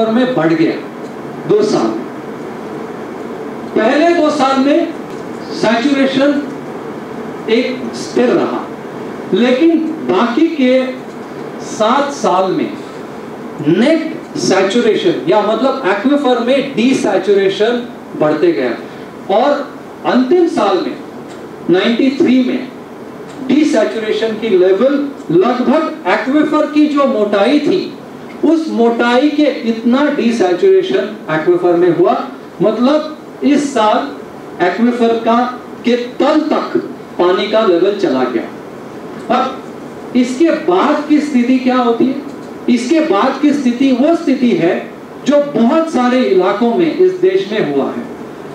पर में बढ़ गया दो साल पहले दो साल में सैचुरेशन एक स्थिर रहा। लेकिन बाकी के सात साल में नेट सैचुरेशन या मतलब एक्विफर में डी सैचुरेशन बढ़ते गया। और अंतिम साल में 93 में डी सैचुरेशन की लेवल लगभग एक्विफर की जो मोटाई थी उस मोटाई के इतना डी सैचुरेशन एक्विफर में हुआ मतलब इस साल एक्विफर का, के तल तक पानी का लेवल चला गया। अब इसके बाद की स्थिति क्या होती है? इसके बाद की स्थिति वो स्थिति है जो बहुत सारे इलाकों में इस देश में हुआ है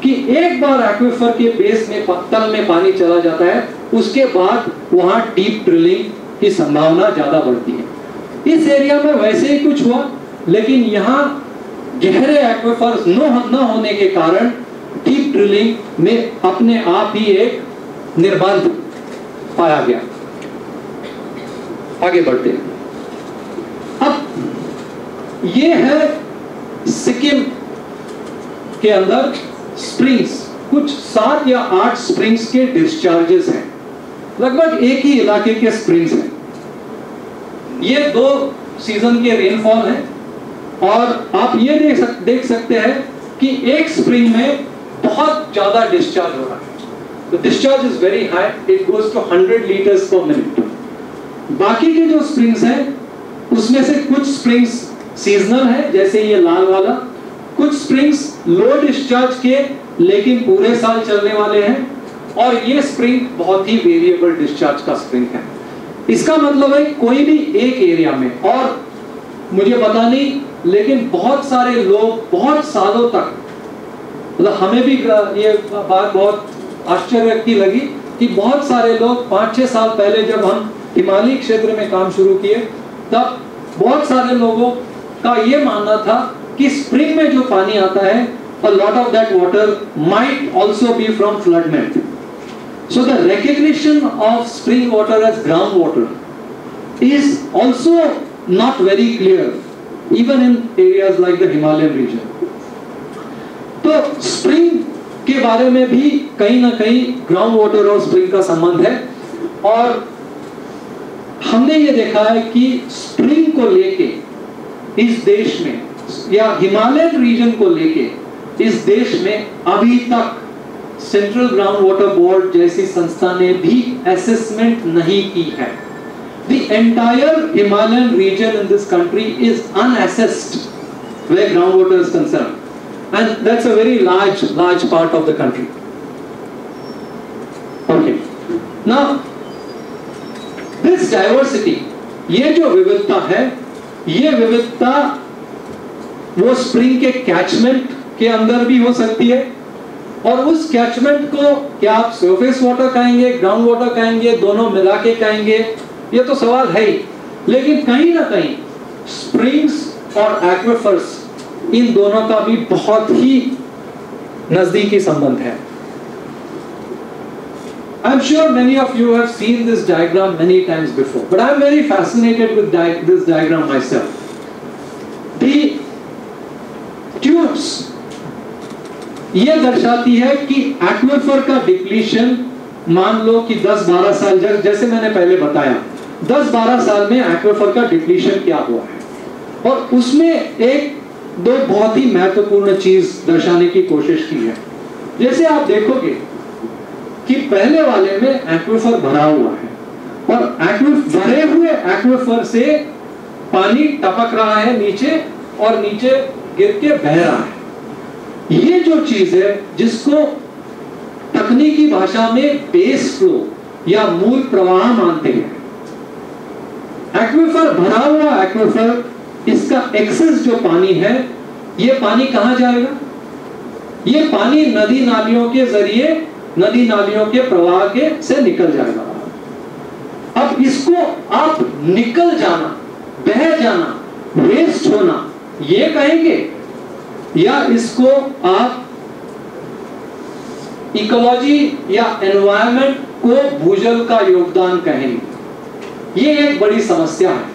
कि एक बार एक्वेफर के बेस में तल में पानी चला जाता है, उसके बाद वहाँ डीप ड्रिलिंग की संभावना ज़्यादा बढ़ती है। इस एरिया में वैसे ही कुछ हुआ, लेकिन यहाँ गहरे एक्विफर न होने के कारण डीप ड्रिलिंग में अपने आप ही एक निर्बंध पाया गया। आगे बढ़ते हैं। अब ये है सिक्किम के अंदर स्प्रिंग्स कुछ सात या आठ स्प्रिंग्स के डिस्चार्जेस हैं। लगभग एक ही इलाके के स्प्रिंग्स हैं। ये दो सीज़न के रेनफॉल है। और आप ये देख सक, देख सकते हैं कि एक स्प्रिंग में बहुत ज़्यादा डिस्चार्ज हो रहा है। तो discharge is very high it goes to 100 litres per minute बाकी के जो स्प्रिंग्स हैं उसमें से कुछ स्प्रिंग्स सीजनल है जैसे ये लाल वाला। कुछ स्प्रिंग्स लो डिस्चार्ज के लेकिन पूरे साल चलने वाले हैं। और ये स्प्रिंग बहुत ही वेरिएबल डिस्चार्ज का स्प्रिंग है। इसका मतलब है कोई भी एक एरिया में, और मुझे पता नहीं, लेकिन बहुत सारे लोग बहुत सालों तक मतलब हमें भी ये बात बहुत आश्चर्य की लगी कि बहुत सारे लोग पाँच छह साल पहले जब हम हिमालय क्षेत्र में काम शुरू किए, तब बहुत सारे लोगों का ये मानना था कि स्प्रिंग में जो पानी आता है lot of that water might also be from floodment so the recognition of spring water as groundwater is also not very clear even in areas like the himalayan region तो स्प्रिंग के बारे में भी कहीं ना कहीं ग्राउंड वाटर और spring का संबंध है और हमने ये देखा है कि स्प्रिंग को लेके इस देश में या हिमालयन रीजन को लेके इस देश में अभी तक सेंट्रल ग्राउंड वाटर बोर्ड जैसी संस्था ने भी असेसमेंट नहीं की है। The entire Himalayan region in this country is unassessed where groundwater is concerned. And that's a very large large part of the country. Okay. Now, this diversity, ये जो विविधता है, ये विविधता वो स्प्रिंग के कैचमेंट के अंदर भी हो सकती है। और उस कैचमेंट को क्या आप सरफेस वाटर कहेंगे ग्राउंड वाटर कहेंगे दोनों मिला के कहेंगे ये तो सवाल है ही लेकिन कहीं ना कहीं स्प्रिंग्स और एक्विफर्स इन दोनों का भी बहुत ही नजदीकी संबंध है I'm sure many of you have seen this diagram many times before, but I'm very fascinated with di this diagram myself. The tubes ये दर्शाती है कि एक्वेफर का डिप्लीशन मान लो कि 10-12 साल, जैसे मैंने पहले बताया 10-12 साल में एक्वेफर का डिप्लीशन क्या हुआ है? और उसमें एक, दो बहुत ही महत्वपूर्ण चीज़ दर्शाने की कोशिश की है। जैसे आप देखोगे कि पहले वाले में एक्वेफर भरा हुआ है, और भरे हुए एक्वेफर से पानी टपक रहा है नीचे, और नीचे गिर के बह रहा है। ये जो चीज़ है, जिसको तकनीकी भाषा में बेस फ्लो या मूल प्रवाह मानते हैं। एक्विफर भरा हुआ एक्विफर, इसका एक्सेस जो पानी है, ये पानी कहाँ जाएगा? ये पानी नदी नालियों के ज़रिए, नदी नालियों के प्रवाह के से निकल जाएगा। अब इसको आप निकल जाना, बह जाना वेस्ट होना, ये कहेंगे या इसको आप इकोलॉजी या एनवायरनमेंट को भूजल का योगदान कहेंगे। ये एक बड़ी समस्या है,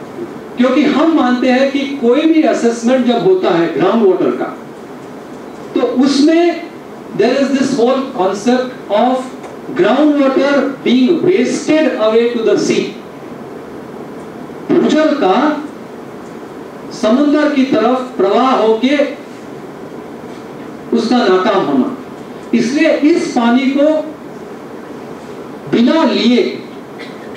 क्योंकि हम मानते हैं कि कोई भी असेसमेंट जब होता है ग्राउंड वाटर का तो उसमें there is this whole concept of ground water being wasted away to the sea भूजल का समुद्र की तरफ़ प्रवाह होके उसका नाकाम होना इसलिए इस पानी को बिना लिए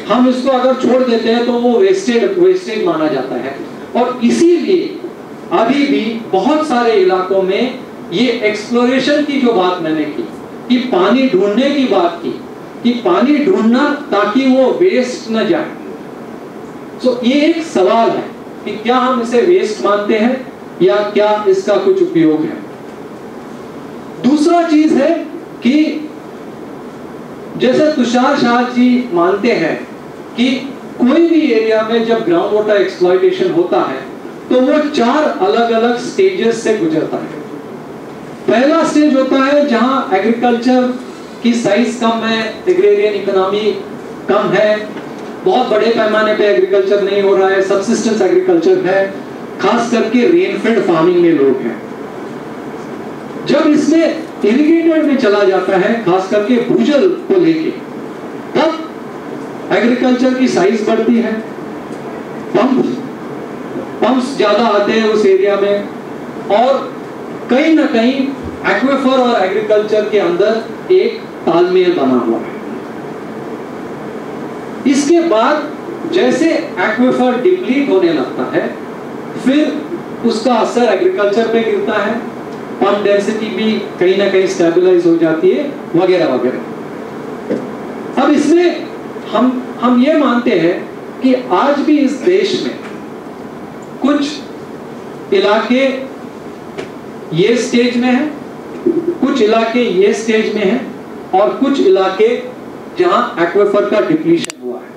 हम इसको अगर छोड़ देते हैं तो वो वेस्टेड वेस्टेड माना जाता है। और इसीलिए अभी भी बहुत सारे इलाकों में ये एक्सप्लोरेशन की जो बात मैंने की, कि पानी ढूँढने की बात की, कि पानी ढूंढना ताकि वो वेस्ट न जाए। सो ये एक सवाल है कि क्या हम इसे वेस्ट मानते हैं या क्या इसका कुछ उपयोग है? दूसरा चीज़ है कि जैसे तुषार शाह जी मानते हैं कि कोई भी एरिया में जब ग्राउंड वाटर एक्सप्लॉयटेशन होता है तो वो चार अलग अलग स्टेजेस से गुजरता है। पहला स्टेज होता है जहाँ एग्रीकल्चर की साइज़ कम है एग्रेरियन इकोनॉमी कम है, बहुत बड़े पैमाने पे एग्रीकल्चर नहीं हो रहा है सबसिस्टेंस एग्रीकल्चर है, खास करके रेनफेड फ़ार्मिंग में लोग हैं। जब इसमें इरिगेटेड में चला जाता है, खास करके भूजल को लेके। तब एग्रीकल्चर की साइज़ बढ़ती है। पंप पंप्स ज़्यादा आते हैं उस एरिया में। और कहीं ना कहीं एक्वेफर और एग्रीकल्चर के अंदर एक तालमेल बना हुआ है। इसके बाद जैसे एक्वेफर डिप्लीट होने लगता है, फिर उसका असर एग्रीकल्चर पे गिरता है। पंप डेंसिटी भी कहीं ना कहीं स्टेबलाइज हो जाती है, वगैरह वगैरह। अब इसमें हम हम ये मानते हैं कि आज भी इस देश में कुछ इलाके ये स्टेज में है, कुछ इलाके ये स्टेज में है, और कुछ इलाके जहाँ एक्वेफर का डिप्लीशन हुआ है।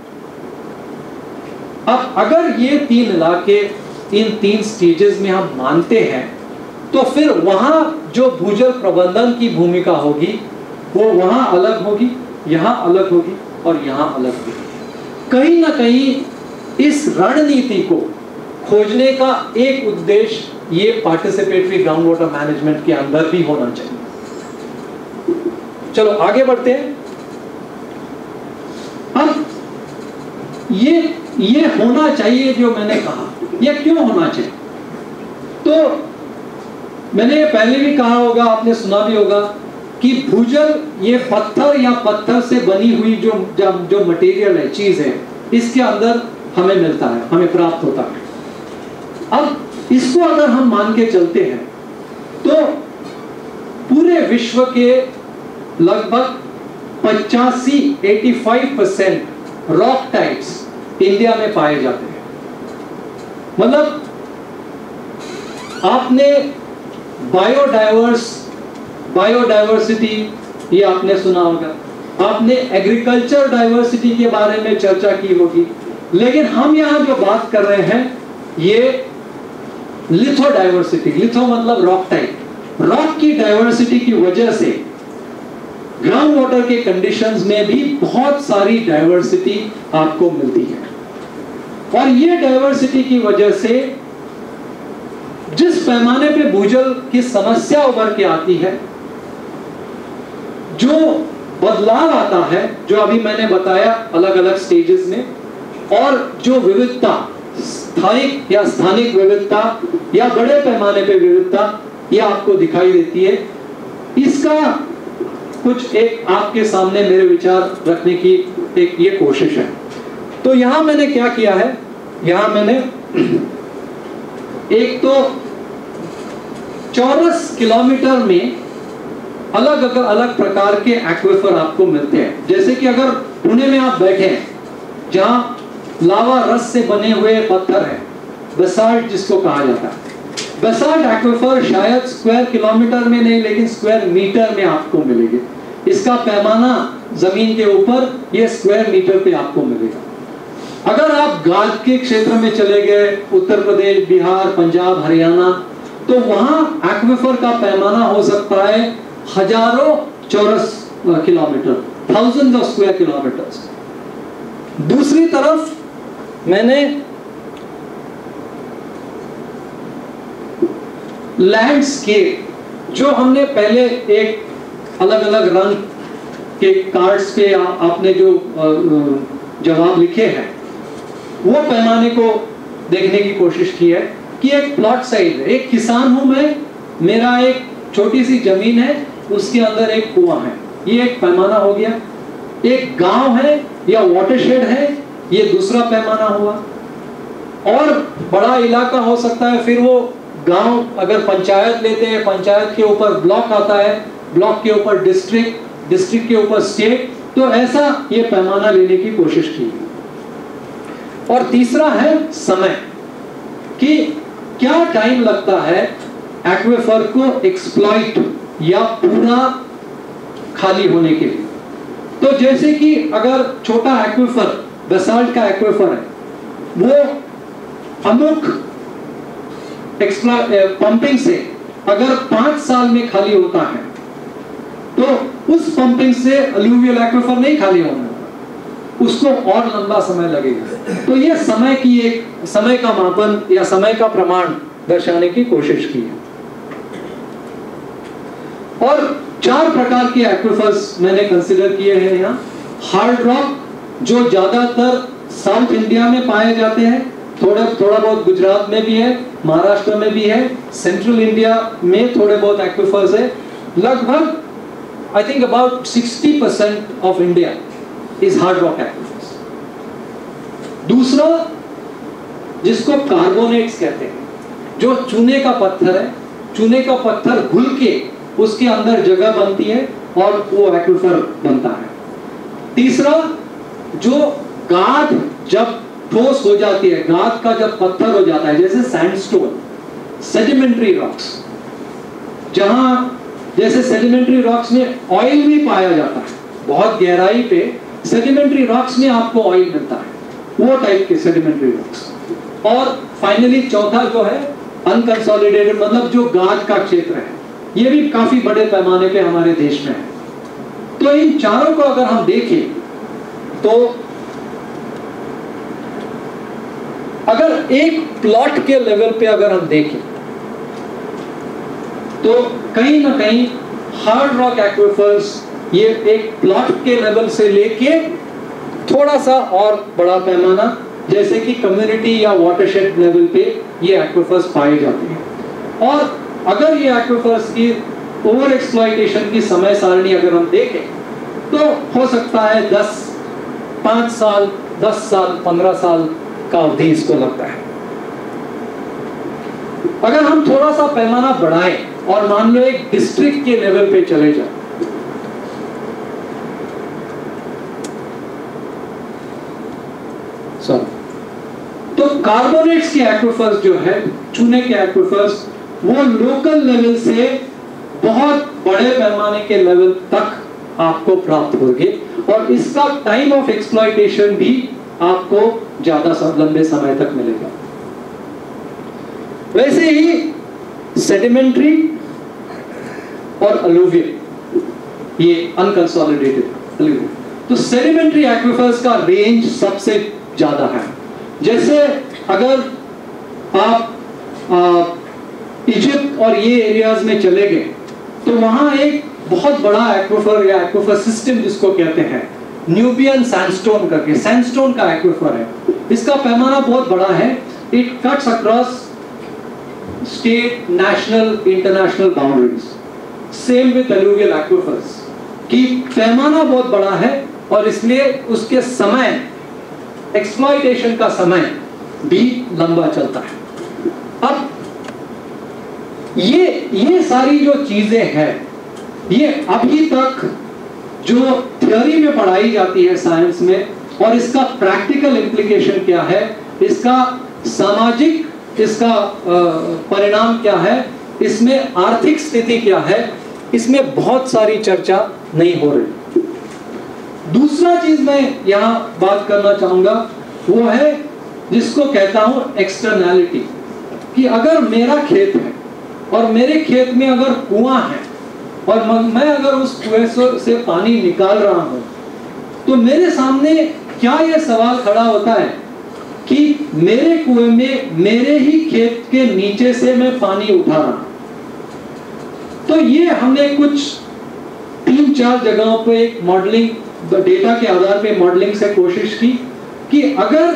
अब अगर ये तीन इलाके इन तीन स्टेजेस में हम मानते हैं तो फिर वहाँ जो भूजल प्रबंधन की भूमिका होगी, वो वहाँ अलग होगी, यहाँ अलग होगी और यहाँ अलग होगी। कहीं ना कहीं इस रणनीति को खोजने का एक उद्देश्य ये पार्टिसिपेटरी ग्राउंड वाटर मैनेजमेंट के अंदर भी होना चाहिए। चलो, आगे बढ़ते हैं। अब ये ये होना चाहिए जो मैंने कहा, ये क्यों होना चाहिए? तो मैंने पहले भी कहा होगा, आपने सुना भी होगा कि भूजल ये पत्थर या पत्थर से बनी हुई जो जो मटेरियल है, चीज़ है, इसके अंदर हमें मिलता है, हमें प्राप्त होता है। अब इसको अगर हम मान के चलते हैं तो पूरे विश्व के लगभग पचासी 85 परसेंट रॉक टाइप्स इंडिया में पाए जाते हैं। मतलब आपने बायोडाइवर्स बायोडाइवर्सिटी ये आपने सुना होगा। आपने एग्रीकल्चर डाइवर्सिटी के बारे में चर्चा की होगी। लेकिन हम यहाँ जो बात कर रहे हैं, ये लिथो डाइवर्सिटी लिथो मतलब रॉक टाइप रॉक की डाइवर्सिटी की वजह से ग्राउंड वाटर के कंडीशंस में भी बहुत सारी डाइवर्सिटी आपको मिलती है। और ये डाइवर्सिटी की वजह से जिस पैमाने पे भूजल की समस्या उभर के आती है, जो बदलाव आता है, जो अभी मैंने बताया अलग अलग स्टेजेस में, और जो विविधता स्थायिक या स्थानिक विविधता, या बड़े पैमाने पे विविधता, ये आपको दिखाई देती है। इसका कुछ एक आपके सामने मेरे विचार रखने की एक ये कोशिश है। तो यहाँ मैंने क्या किया है? यहाँ मैंने एक तो चौरस किलोमीटर में अलग अलग अलग प्रकार के एक्वेफर आपको मिलते हैं। जैसे कि अगर पुणे में आप बैठे हैं, जहाँ लावा रस से बने हुए पत्थर है बेसाल्ट जिसको कहा जाता है। बेसाल्ट एक्वेफर शायद स्क्वायर किलोमीटर में नहीं, लेकिन स्क्वायर मीटर में आपको मिलेगी। इसका पैमाना ज़मीन के ऊपर ये स्क्वायर मीटर पे आपको मिलेगा। अगर आप घाट के क्षेत्र में चले गए, उत्तर प्रदेश, बिहार, पंजाब, हरियाणा तो वहाँ एक्वेफर का पैमाना हो सकता है हज़ारों चौरस kilometre thousand of square kilometre दूसरी तरफ़ मैंने लैंडस्केप जो हमने पहले एक अलग अलग रंग के कार्ड्स पे आ, आपने जो जवाब लिखे हैं वो पैमाने को देखने की कोशिश की है। कि एक प्लॉट साइज़ है। एक किसान हूँ मैं, मेरा एक छोटी सी ज़मीन है, उसके अंदर एक कुआँ है। ये एक पैमाना हो गया। एक गाँव है, या वाटरशेड है, ये दूसरा पैमाना हुआ। और बड़ा इलाका हो सकता है, फिर वो गाँव अगर पंचायत लेते हैं, पंचायत के ऊपर ब्लॉक आता है ब्लॉक के ऊपर डिस्ट्रिक्ट डिस्ट्रिक्ट के ऊपर स्टेट तो ऐसा ये पैमाना लेने की कोशिश की। और तीसरा है समय, कि क्या टाइम लगता है एक्वेफर को एक्सप्लॉइट या पूरा खाली होने के लिए? तो जैसे कि अगर छोटा एक्वेफर बेसाल्ट का एक्वेफर है, वो अमुक पंपिंग से अगर पाँच साल में खाली होता है तो उस पंपिंग से अलूवियल एक्वेफर नहीं खाली होना। उसको और लंबा समय लगेगा। तो ये समय की एक, समय का मापन या समय का प्रमाण दर्शाने की कोशिश की है। और चार प्रकार के एक्विफर्स मैंने कंसिडर किए हैं यहाँ। हार्ड रॉक जो ज़्यादातर साउथ इंडिया में पाए जाते हैं, थोड़ा थोड़ा बहुत गुजरात में भी है, महाराष्ट्र में भी है सेंट्रल इंडिया में थोड़े बहुत एक्विफर्स है। लगभग I think about 60 percent of India is hard rock aquifers दूसरा, जिसको कार्बोनेट्स कहते हैं, जो चूने का पत्थर है, चूने का पत्थर घुल के उसके अंदर जगह बनती है और वो एक्विफर बनता है। तीसरा, जो गाद जब ठोस हो जाती है, गाद का जब पत्थर हो जाता है, जैसे सैंडस्टोन सेडिमेंट्री रॉक्स जहाँ जैसे सेडिमेंट्री रॉक्स में ऑयल भी पाया जाता है, बहुत गहराई पे सेडिमेंट्री रॉक्स में आपको ऑयल मिलता है। वो टाइप के सेडिमेंट्री रॉक्स और फाइनली चौथा जो है अनकंसोलिडेटेड मतलब जो गाद का क्षेत्र है, ये भी काफ़ी बड़े पैमाने पे हमारे देश में है। तो इन चारों को अगर हम देखें तो अगर एक प्लॉट के लेवल पे अगर हम देखें तो कहीं ना कहीं हार्ड रॉक एक्विफर्स ये एक प्लॉट के लेवल से लेके थोड़ा सा और बड़ा पैमाना, जैसे कि कम्युनिटी या वाटरशेड लेवल पे ये एक्विफर्स पाए जाते हैं। और अगर ये एक्विफर्स की ओवर एक्सप्लाइटेशन की समय सारणी अगर हम देखें तो हो सकता है दस, पाँच साल, दस साल, पंद्रह साल का अवधि इसको लगता है। अगर हम थोड़ा सा पैमाना बढ़ाएँ और मान लो एक डिस्ट्रिक्ट के लेवल पे चले जाए तो कार्बोनेट्स के एक्विफर्स जो है, चूने के एक्विफर्स वो लोकल लेवल से बहुत बड़े पैमाने के लेवल तक आपको प्राप्त होंगे और इसका टाइम ऑफ़ एक्सप्लॉयटेशन भी आपको ज़्यादा लंबे समय तक मिलेगा। वैसे ही सेडिमेंट्री और अलूवियल ये अनकंसोलिडेटेड तो सेडिमेंट्री एक्विफर्स का रेंज सबसे ज़्यादा है। जैसे अगर आप इजिप्ट और ये एरियाज़ में चले गए तो वहाँ एक बहुत बड़ा एक्विफर या एक्विफर सिस्टम जिसको कहते हैं न्यूबियन सैंडस्टोन करके सैंडस्टोन का एक्विफर है। इसका पैमाना बहुत बड़ा है। It cuts across state national international boundaries same with alluvial aquifers कि पैमाना बहुत बड़ा है और इसलिए उसके समय एक्सप्लॉइटेशन का समय भी लंबा चलता है। अब ये ये सारी जो चीज़ें हैं, ये अभी तक जो थ्योरी में पढ़ाई जाती है साइंस में, और इसका प्रैक्टिकल इंप्लीकेशन क्या है, इसका सामाजिक, इसका परिणाम क्या है, इसमें आर्थिक स्थिति क्या है, इसमें बहुत सारी चर्चा नहीं हो रही। दूसरा चीज़ मैं यहाँ बात करना चाहूँगा, वो है जिसको कहता हूँ एक्सटर्नैलिटी कि अगर मेरा खेत है और मेरे खेत में अगर कुआँ है और मैं अगर उस कुएँ से पानी निकाल रहा हूँ तो मेरे सामने क्या यह सवाल खड़ा होता है कि मेरे कुएँ में, मेरे ही खेत के नीचे से मैं पानी उठा रहा तो ये हमने कुछ तीन चार जगहों पे मॉडलिंग डेटा के आधार पे मॉडलिंग से कोशिश की कि अगर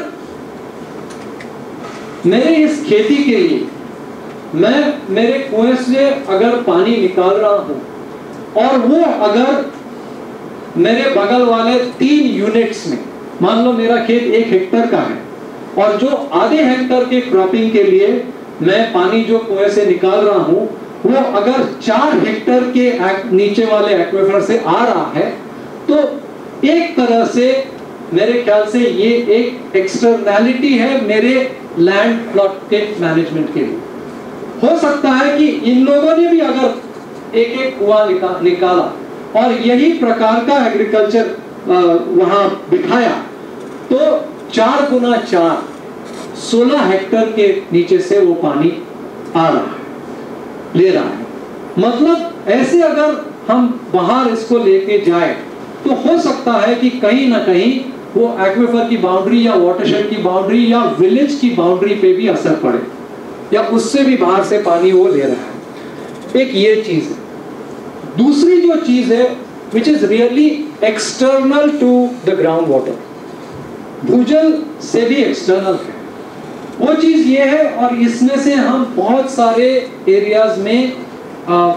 मेरे इस खेती के लिए। मैं, मेरे कुएँ से अगर पानी निकाल रहा हूँ, और वो अगर मेरे बगल वाले तीन यूनिट्स में, मान लो मेरा खेत एक हेक्टर का है, और जो आधे हेक्टर के क्रॉपिंग के लिए मैं पानी जो कुएँ से निकाल रहा हूँ, वो अगर चार हेक्टर के नीचे वाले एक्वेफर से आ रहा है तो एक तरह से मेरे ख्याल से ये एक एक्सटर्नैलिटी है मेरे लैंड प्लॉट के मैनेजमेंट के लिए। हो सकता है कि इन लोगों ने भी अगर एक एक कुआ निका, निकाला और यही प्रकार का एग्रीकल्चर वहाँ बिठाया तो चार गुना चार सोलह हेक्टर के नीचे से वो पानी आ रहा है ले रहा है। मतलब ऐसे अगर हम बाहर इसको लेके जाए तो हो सकता है कि कहीं ना कहीं वो एक्वेफर की बाउंड्री या वाटरशेड की बाउंड्री या विलेज की बाउंड्री पे भी असर पड़े। या उससे भी बाहर से पानी वो ले रहा है। एक ये चीज़ है। दूसरी जो चीज़ है which is really external to the ground water भूजल से भी एक्सटर्नल है। वो चीज़ ये है और इसमें से हम बहुत सारे एरियाज़ में आ,